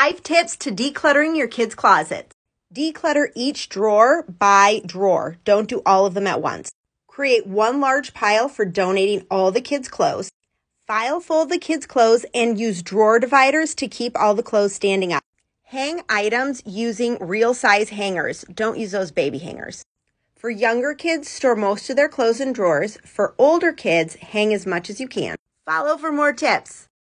Five tips to decluttering your kids' closets. Declutter each drawer by drawer. Don't do all of them at once. Create one large pile for donating all the kids' clothes. File fold the kids' clothes and use drawer dividers to keep all the clothes standing up. Hang items using real size hangers. Don't use those baby hangers. For younger kids, store most of their clothes in drawers. For older kids, hang as much as you can. Follow for more tips.